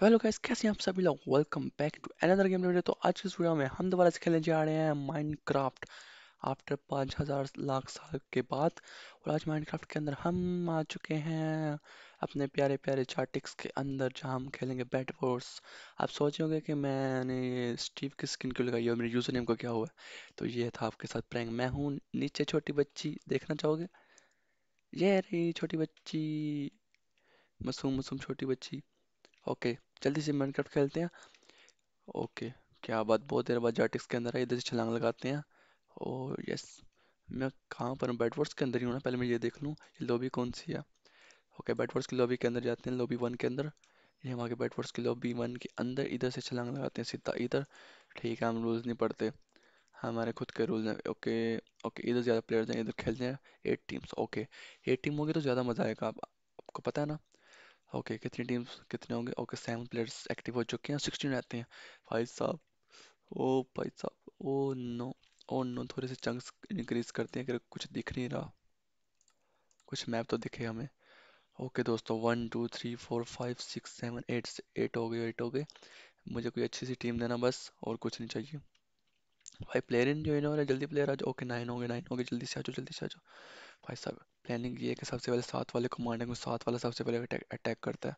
तो hello guys कैसे हैं आप सभी लोग? Welcome back to another game video तो आज के इस वीडियो में हम दोबारा से खेलने जा रहे हैं माइनक्राफ्ट आफ्टर पाँच हज़ार लाख साल के बाद। और आज माइनक्राफ्ट के अंदर हम आ चुके हैं अपने प्यारे प्यारे चार्टिक्स के अंदर, जहाँ हम खेलेंगे बैट वॉर्स आप सोच होंगे कि मैंने स्टीव की स्किन क्यों लगाई और मेरे यूज़र नेम को क्या हुआ तो ये था आपके साथ प्रैंक मैं हूँ नीचे छोटी बच्ची, देखना चाहोगे? ये रही छोटी बच्ची। मासूम मासूम छोटी बच्ची। ओके जल्दी से माइनक्राफ्ट खेलते हैं। ओके क्या बात बहुत देर बाद जाटिक्स के अंदर है इधर से छलांग लगाते हैं। ओ यस मैं कहाँ पर हूँ? बेडवर्ड्स के अंदर ही हूँ ना पहले मैं ये देख लूँ ये लॉबी कौन सी है? ओके बेडवर्ड्स की लॉबी के अंदर जाते हैं लॉबी वन के अंदर। ये हम आगे बेडवर्ड्स की लॉबी वन के अंदर इधर से छलांग लगाते हैं सीधा इधर। ठीक है हम रूल्स नहीं पढ़ते। हमारे खुद के रूल्स हैं। ओके ओके इधर ज़्यादा प्लेयर्स हैं इधर खेलते हैं। Eight teams okay. Eight team होगी तो ज़्यादा मज़ा आएगा। आप, आपको पता है ना? ओके कितनी टीम्स कितने होंगे? ओके सेवन प्लेयर्स एक्टिव हो चुके हैं सिक्सटीन रहते हैं। भाई साहब, ओ भाई साहब, ओ नो ओ नो थोड़े से चंक्स इंक्रीज करते हैं, अगर कुछ दिख नहीं रहा। कुछ मैप तो दिखे हमें। ओके दोस्तों one two three four five six seven eight eight हो गए एट हो गए। मुझे कोई अच्छी सी टीम देना बस, और कुछ नहीं चाहिए। भाई प्लेयर इन ज्वाइन हो रहा है, जल्दी प्लेयर आ जाओ। ओके नाइन हो गए नाइन हो गए, जल्दी से आ जाओ, जल्दी से आ जाओ। भाई साहब प्लानिंग ये है कि सबसे पहले साथ वाले को मारने को सात वाला सबसे पहले अटैक अटैक करता है।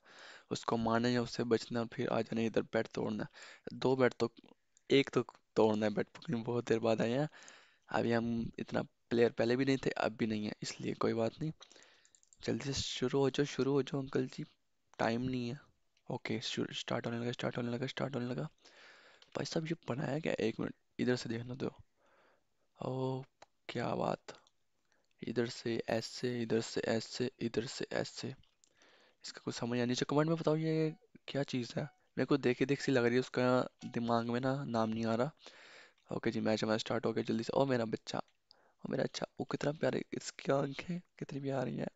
उसको मारना है उससे बचना, फिर आ जाना इधर बैट तोड़ना। दो बैट तो एक तो तोड़ना है बेड क्योंकि बहुत देर बाद आए हैं। अभी हम इतना प्लेयर पहले भी नहीं थे, अब भी नहीं है, इसलिए कोई बात नहीं। जल्दी से शुरू हो जाओ, शुरू हो जाओ अंकल जी। टाइम नहीं है। ओके स्टार्ट होने लगा स्टार्ट होने लगा स्टार्ट होने लगा। भाई साहब, ये बनाया क्या एक मिनट इधर से देखना दो। ओ, क्या बात। इधर से ऐसे, इधर से ऐसे, इधर से ऐसे। इसका कुछ समझ नहीं नीचे कमेंट में बताओ ये क्या चीज़ है। मेरे को देखे देख सी लग रही है उसका दिमाग में ना नाम नहीं आ रहा। ओके जी, मैच हमारा स्टार्ट हो गया जल्दी से। ओ मेरा बच्चा, ओ मेरा अच्छा। वो कितना प्यारे, इसकी आँखें कितनी प्यारी हैं।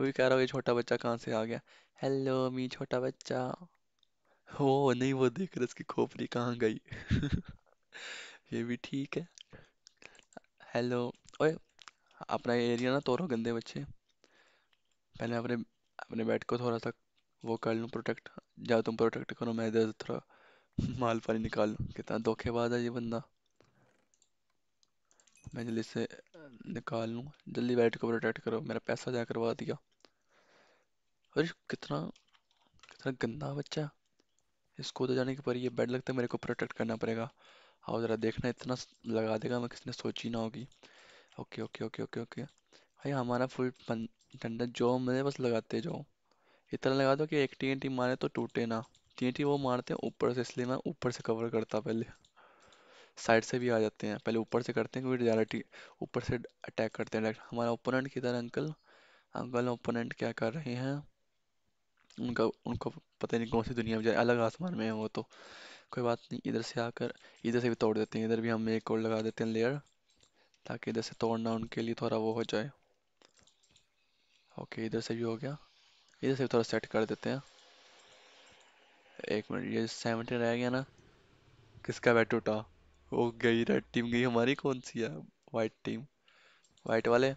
वो भी कह रहा हो, ये छोटा बच्चा कहाँ से आ गया? हेलो, मी छोटा बच्चा। ओ नहीं, वो देख रहा इसकी खोपड़ी कहाँ गई। ये भी ठीक है। हेलो, ओए अपना एरिया ना तोड़ो गंदे बच्चे। पहले अपने अपने बेड को थोड़ा सा वो कर लूँ प्रोटेक्ट जाओ तुम प्रोटेक्ट करो, मैं इधर थोड़ा माल पानी निकाल लूँ। कितना धोखेबाज है ये बंदा। मैं जल्दी से निकाल लूँ। जल्दी बेड को प्रोटेक्ट करो, मेरा पैसा जा करवा दिया। अरे कितना कितना गंदा बच्चा इसको तो जाने के पर ये बेड लगता है मेरे को प्रोटेक्ट करना पड़ेगा। आओ जरा देखना, इतना लगा देगा मैं, किसने सोची ना होगी। Okay okay okay okay okay. भाई, हमारा फुल डंडा जो मैंने बस लगाते जाओ। इतना लगा दो कि एक टी टीएनटी मारे तो टूटे ना। टी टीएनटी वो मारते हैं ऊपर से, इसलिए मैं ऊपर से कवर करता पहले। साइड से भी आ जाते हैं। पहले ऊपर से करते हैं क्योंकि डायरेक्ट ऊपर से अटैक करते हैं। डायरेक्ट हमारा ओपोनेंट किधर अंकल अंकल ओपोनेंट क्या कर रहे हैं? उनका, उनको पता नहीं कौन सी दुनिया में जाए अलग आसमान में है वो तो। कोई बात नहीं, इधर से आकर, इधर से भी तोड़ देते हैं। इधर भी हम एक और लगा देते हैं लेयर ताकि इधर से तोड़ना उनके लिए थोड़ा वो हो जाए। ओके, इधर से भी हो गया। इधर से थोड़ा सेट कर देते हैं। एक मिनट, ये सेवेंटी रह गया ना। किसका बैट टूटा? वो गई रेड टीम गई हमारी कौन सी है? वाइट टीम वाइट वाले?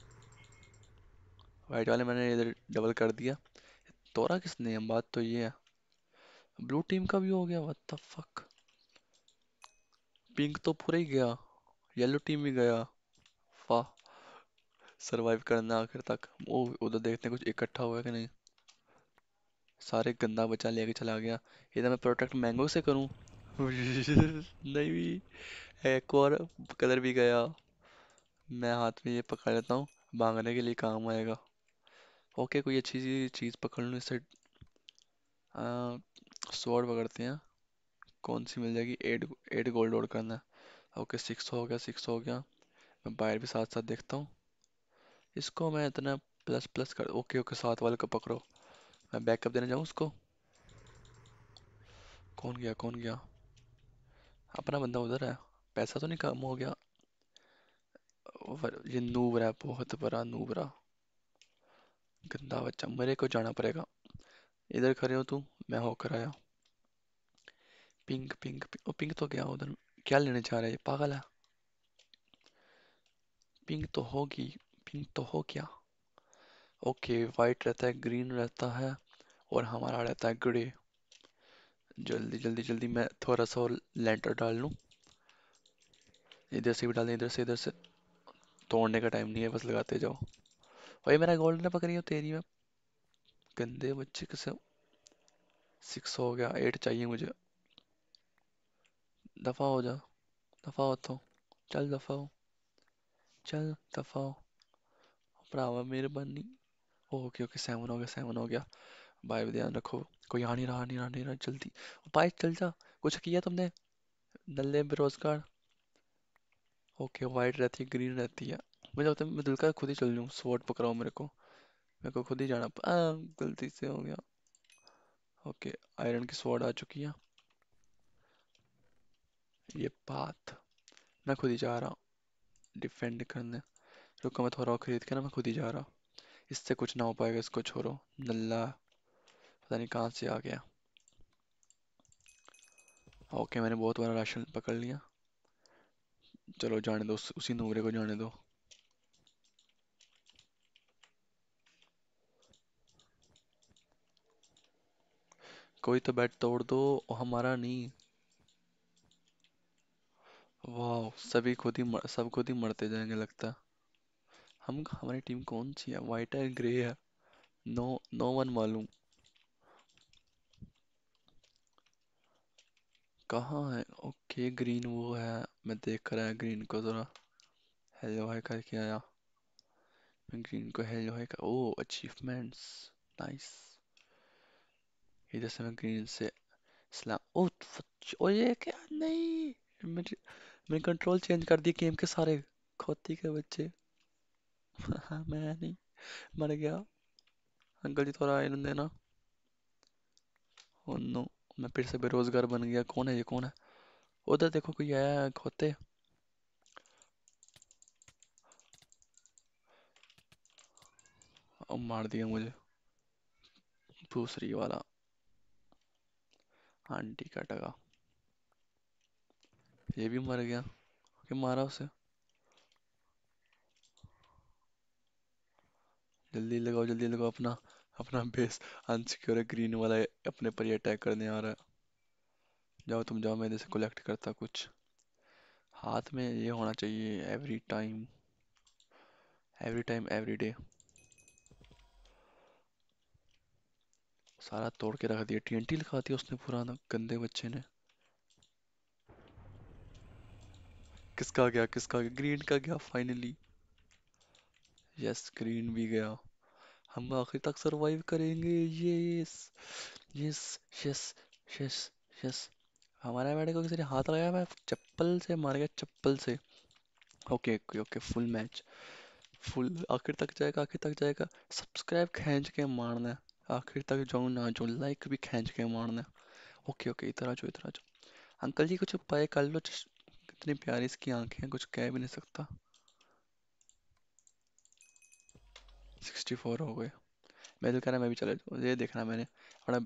वाइट वाले मैंने इधर डबल कर दिया। तोड़ा किसने? बात तो ये है। ब्लू टीम का भी हो गया व्हाट द फक पिंक तो पूरा ही गया। येलो टीम भी गया। वाह सरवाइव करना आखिर तक। ओ उधर देखते हैं कुछ इकट्ठा हुआ है कि नहीं। सारे गंदा बचा लेके चला गया। इधर मैं प्रोटेक्ट मैंगो से करूँ? नहीं। भी एक और कलर भी गया। मैं हाथ में ये पकड़ लेता हूँ। भागने के लिए काम आएगा। ओके, कोई अच्छी सी चीज़ पकड़ लूँ इससे स्वॉर्ड पकड़ते हैं। कौन सी मिल जाएगी? एट एट गोल्ड और करना है। ओके सिक्स हो गया सिक्स हो गया। मैं बाहर भी साथ साथ देखता हूँ। इसको मैं इतना प्लस प्लस कर ओके ओके साथ वाले को पकड़ो। मैं बैकअप देने जाऊँ उसको? कौन गया कौन गया? अपना बंदा उधर है। पैसा तो नहीं कम हो गया। ये नूब रहा बहुत बड़ा नूब रहा। गंदा बच्चा मेरे को जाना पड़ेगा। इधर खड़े हो तू मैं होकर आया। पिंक पिंक पिंक, पिंक तो गया उधर। क्या लेने जा रहा है? ये पागल है। पिंक तो होगी पिंक तो हो क्या ओके, वाइट रहता है, ग्रीन रहता है और हमारा रहता है ग्रे। जल्दी जल्दी जल्दी मैं थोड़ा सा और लेंटर डाल लूँ। इधर से भी डाल इधर से इधर से। तोड़ने का टाइम नहीं है, बस लगाते जाओ। भाई मेरा गोल्ड ना पकड़ी हो तेरी में। गंदे बच्चे कैसे सिक्स हो गया एट चाहिए मुझे। दफ़ा हो जा, दफ़ा हो। तो चल, दफ़ा हो। चल दफ़ा भरावा मेहरबानी ओके ओके सेवन हो गया सेवन हो गया। भाई ध्यान रखो। कोई आ नहीं रहा नहीं रहा नहीं रहा जल्दी। भाई चल जा। कुछ किया तुमने? नल्ले बेरोजगार। ओके वाइट रहती है ग्रीन रहती है। मुझे लगता है मैं दिल का खुद ही चल लूँ स्वॉर्ड पकड़ाओ मेरे को। मेरे को खुद ही जाना आ, गलती से हो गया। ओके आयरन की स्वॉर्ड आ चुकी है। ये बात मैं खुद ही जा रहा हूँ। डिफेंड करने। रुको, मैं थोड़ा और खरीद के ना, मैं खुद ही जा रहा इससे कुछ ना हो पाएगा, इसको छोड़ो। नल्ला, पता नहीं कहाँ से आ गया। ओके, मैंने बहुत बड़ा राशन पकड़ लिया। चलो, जाने दो, उसी नूबरे को जाने दो। कोई तो बेड तोड़ दो, हमारा नहीं। वाह सभी खुद ही मर, सब खुद ही मरते जाएँगे लगता। है हम हमारी टीम कौन सी है? वाइट है ग्रे है। नो नो वन मालूम। कहाँ है? ओके ग्रीन वो है। मैं देख कर आया ग्रीन को जरा। हेलो हाय करके आया मैं ग्रीन को हेलो हाय कर ओ अचीवमेंट्स नाइस इधर से मैं ग्रीन से सलाम ओ ओ ये क्या? नहीं! मेरे मैंने कंट्रोल चेंज कर दिए गेम के सारे खोती के बच्चे। मैं नहीं, मर गया। अंकल जी थोड़ा आयरन देना। ओ नो मैं फिर से बेरोजगार बन गया। कौन है ये, कौन है? उधर देखो कोई आया है खोते। मार दिया मुझे। दूसरी वाला। आंटी का टका। ये भी मर गया। कि मारा उसे? जल्दी लगाओ जल्दी लगाओ अपना अपना बेस अनसिक्योर है ग्रीन वाला है, अपने पर ही अटैक करने आ रहा है। जाओ तुम जाओ मैं इधर से कलेक्ट करता कुछ। हाथ में ये होना चाहिए every time every time every day सारा तोड़ के रख दिया। टीएनटी लिखा दिया उसने पुराना गंदे बच्चे ने। किसका गया किसका गया? ग्रीन का गया फाइनली यस ग्रीन भी गया. हम आखिर तक सरवाइव करेंगे. Yes yes yes yes yes हमारा बेटे को किसी ने हाथ लगाया? मैं चप्पल से मार गया, चप्पल से. Okay okay okay full match full आखिर तक जाएगा, आखिर तक जाएगा. सब्सक्राइब खींच के मारना है. आखिर तक जाऊँ ना जो लाइक भी खींच के मारना है. ओके ओके इधर आ जाओ इधर आ जाओ. अंकल जी कुछ उपाय कर लो कितनी प्यारी इसकी आँखें हैं कुछ कह भी नहीं सकता। सिक्सटी फोर हो गए। मैं तो कह रहा, मैं भी चले जाऊँ। ये देखना मैंने। अपना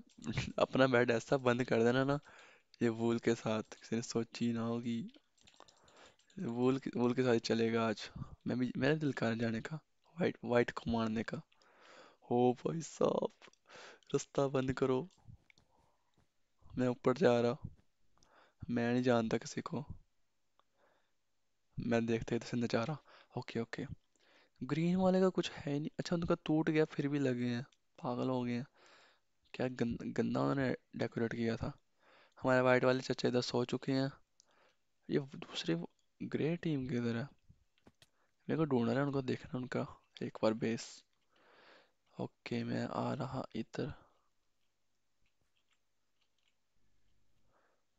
अपना बेड ऐसा बंद कर देना ना, ये वूल के साथ किसी ने सोची ना होगी। वूल वूल के साथ चलेगा आज। मैं भी, मेरा दिल कर जाने का वाइट वाइट को मारने का। हो भाई साहब, रास्ता बंद करो। मैं ऊपर जा रहा। मैं नहीं जानता किसी को। मैं देखते इधर से नज़ारा। Okay okay. ग्रीन वाले का कुछ है नहीं। अच्छा उनका टूट गया फिर भी लगे हैं। पागल हो गए हैं। क्या गंद, उन्होंने डेकोरेट किया था। हमारे वाइट वाले चचे इधर सो चुके हैं। ये दूसरे ग्रे टीम के इधर है। मेरे को ढूंढना है उनको देखना उनका। एक बार बेस। ओके मैं आ रहा इधर।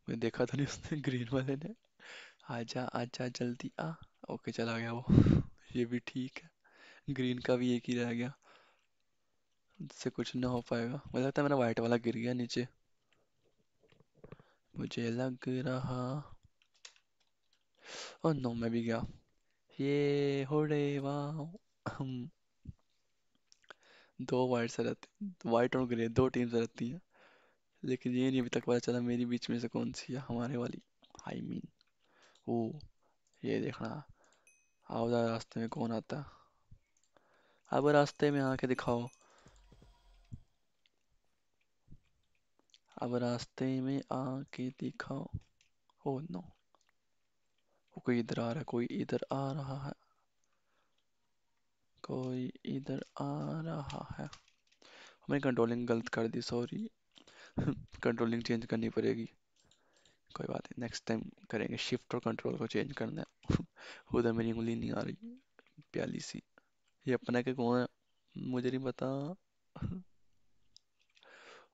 मैं देखा था नहीं उसने ग्रीन वाले ने। आजा आजा जल्दी आ। ओके चला गया वो। ये भी ठीक है। ग्रीन का भी एक ही रह गया। इससे कुछ ना हो पाएगा। मुझे लगता है मेरा वाइट वाला गिर गया नीचे। मुझे लग रहा ओह नो मैं भी गया। ये होड़े वाह दो वाइट से रहते वाइट और ग्रे दो टीम से रहती हैं। लेकिन ये नहीं अभी तक पता चला मेरी बीच में से कौन सी है, हमारे वाली। आई मीन ओ, ये देखना। जरा रास्ते में कौन आता अब रास्ते में आके दिखाओ। अब रास्ते में आके दिखाओ। Oh, no. वो कोई इधर आ रहा है, कोई इधर आ रहा है। कोई इधर आ रहा है। हमने कंट्रोलिंग गलत कर दी सॉरी कंट्रोलिंग चेंज करनी पड़ेगी। कोई बात नहीं नेक्स्ट टाइम करेंगे शिफ्ट और कंट्रोल को चेंज करना है। उधर मेरी उंगली नहीं आ रही, प्याली सी। ये अपना के कौन है? मुझे नहीं पता।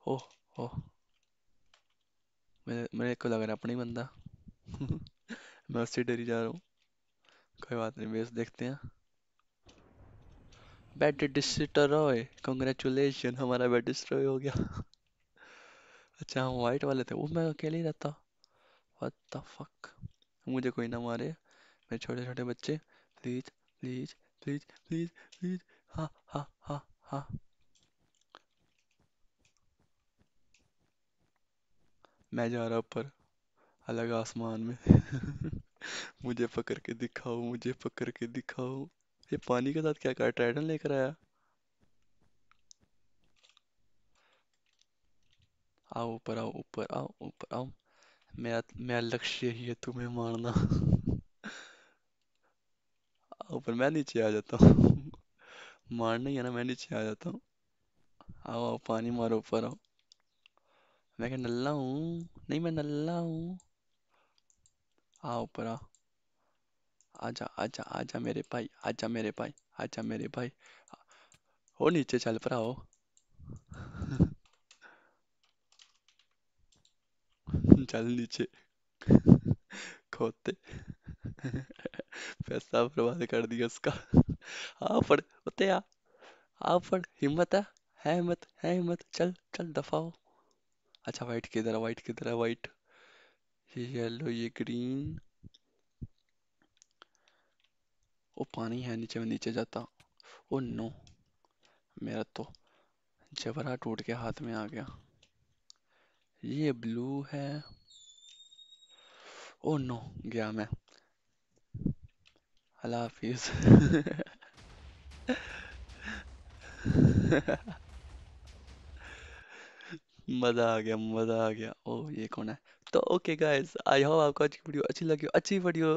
ओह ओह। मेरे मेरे को लग रहा है अपना ही बंदा। मैं उससे डरी जा रहा हूँ। कोई बात नहीं बेस देखते हैं। बेड डिस्ट्रॉय कॉन्ग्रेचुलेशन हमारा बेड डिस्ट्रॉय हो गया। अच्छा हम वाइट वाले थे, वो मैं अकेले ही रहता। व्हाट द फक मुझे कोई ना मारे। मेरे छोटे छोटे बच्चे please please please please please हाँ हाँ हाँ हाँ। मैं जा रहा ऊपर, अलग आसमान में। मुझे पकड़ के दिखाओ, मुझे पकड़ के दिखाओ। ये पानी के साथ क्या कर ट्राइडन लेकर आया। आओ ऊपर आओ ऊपर आओ ऊपर, आओ। मेरा मेरा लक्ष्य ही है तुम्हें मारना ऊपर मैं नीचे आ जाता हूँ। मारना ही है ना, मैं नीचे आ जाता हूँ। आओ आओ, पानी मारो, ऊपर आओ। मैं क्या नल्ला हूँ? नहीं, मैं नल्ला हूँ। आओ, ऊपर आओ। आजा आजा आजा मेरे भाई, आजा मेरे भाई, आजा मेरे भाई। हो नीचे चल पर आओ। चल नीचे। खोते। पैसा बर्बाद कर दिया उसका। आ फड़ उते आ आ फड़, हिम्मत है? है हिम्मत है हिम्मत। चल चल, दफ़ा हो। अच्छा वाइट किधर है वाइट किधर है वाइट ये येलो ये ग्रीन ओ, पानी है नीचे, में नीचे जाता ओ नो मेरा तो जबरा टूट के हाथ में आ गया। ये ब्लू है। ओ नो, गया मैं। हाफिज। मज़ा आ गया, मज़ा आ गया। ओ, ये कौन है? तो ओके गाइस आई होप आपको आज की वीडियो अच्छी लगी हो। अच्छी वीडियो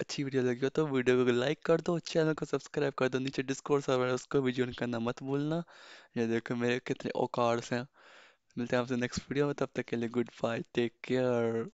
अच्छी वीडियो लगी हो तो वीडियो को लाइक कर दो चैनल को सब्सक्राइब कर दो। नीचे डिस्कोर्स सर्वर उसको भी ज्वाइन करना मत भूलना। ये देखो मेरे कितने औकार्ड्स हैं। मिलते हैं आपसे नेक्स्ट वीडियो में तब तक के लिए गुड बाय टेक केयर